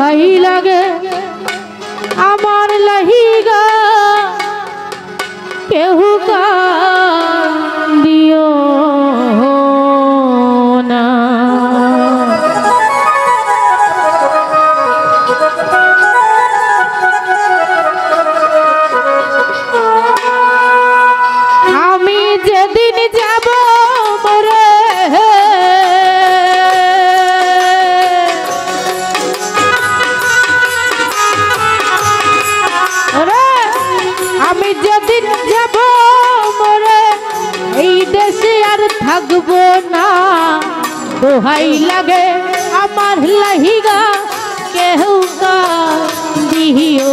भाई लग আর থাকব না। দোহাই লাগে আমার লাহিগা কেহ দিও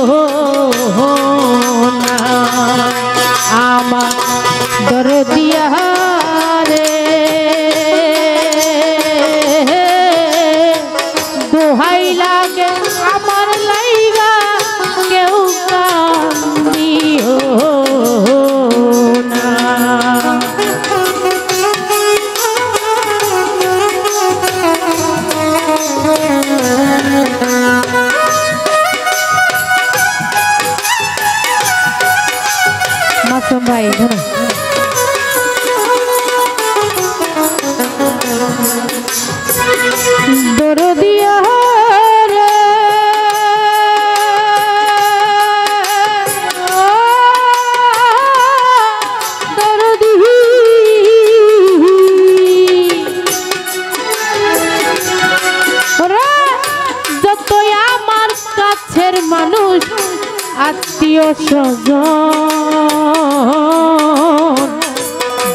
আত্মীয় স্বজন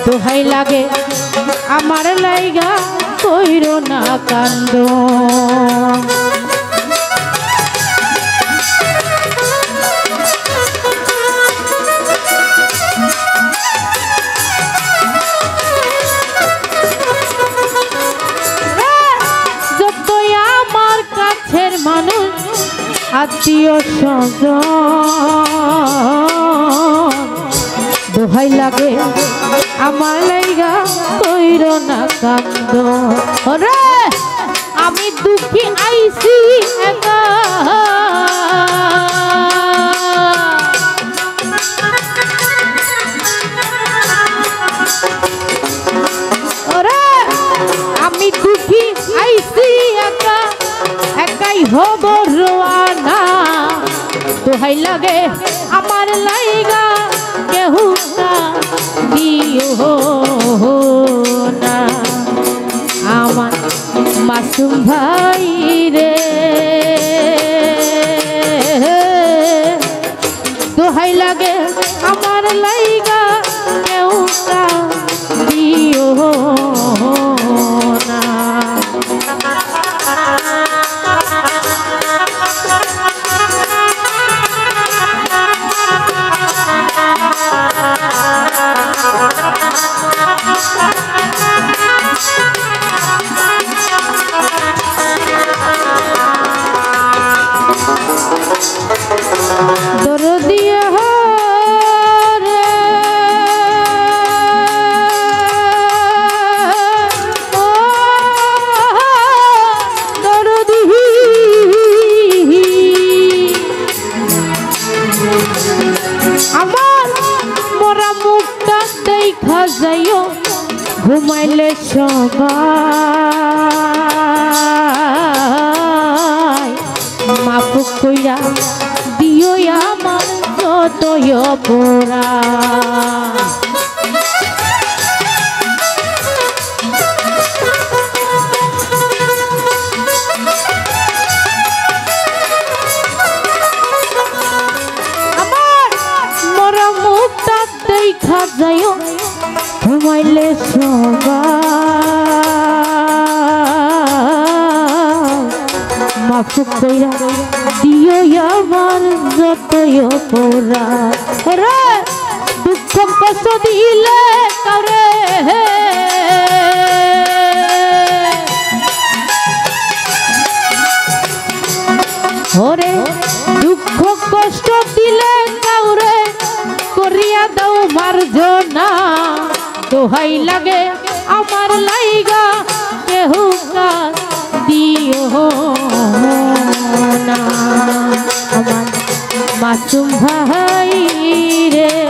দোহাই লাগে আমার লাইগা কইর না কান্দ। লাগে। আমার লাইগা কইর না কান্দ। ওরে, আমি দুঃখী আইছি একা। ওরে, আমি দুঃখী আইছি একা। একাই হব রোয়ানা। দোহাই লাগে আমার লাইগা কেহু না। দিও ঘুমাইলে সবাই মাফুক কইরা দিও আমার যতয় পোড়া ঘুমাইলে সবাই মাফুক কইরা দিও আমার যতই পোড়া দুঃখ কষ্ট দিলে কারে দোহাই লাগে আমার লাইগা কেহ দিও না আমার মাসুম ভাই রে।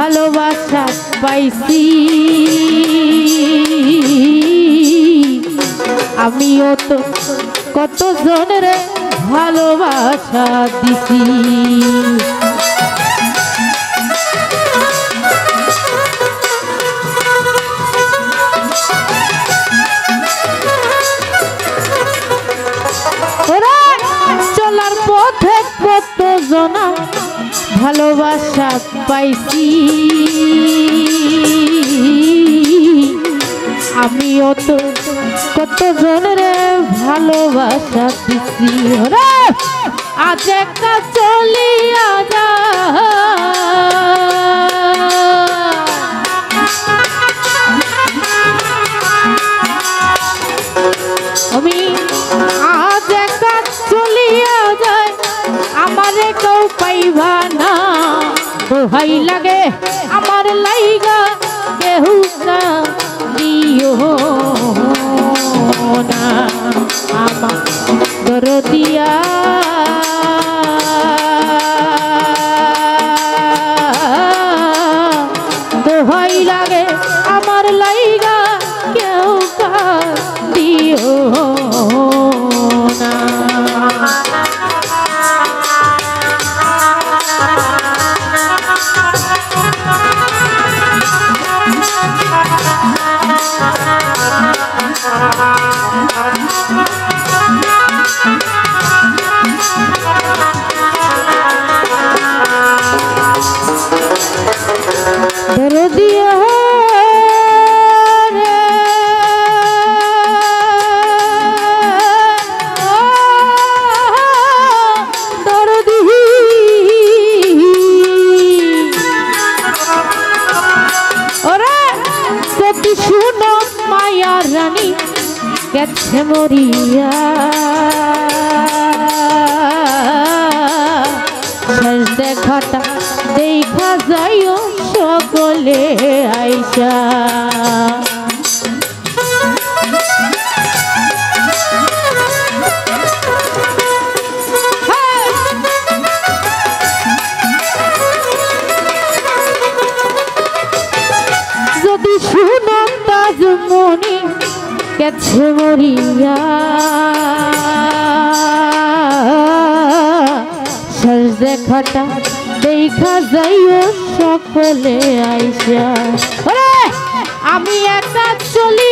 ভালোবাসা পাইছি। আমিও তো কত জনের ভালোবাসা দিছি। চলার জনা ভালোবাসা পাইছি। আমি অত কত জনের ভালোবাসা পিছি আজ একটা চলিয়া যা। মরিয়া শেষ দেখাটা দেখা যাইও সকলে আইসা। গেছে মরিয়া। শেষ দেখাটা দেখা যাইও সকলে আইসা। আমি একা চলিয়া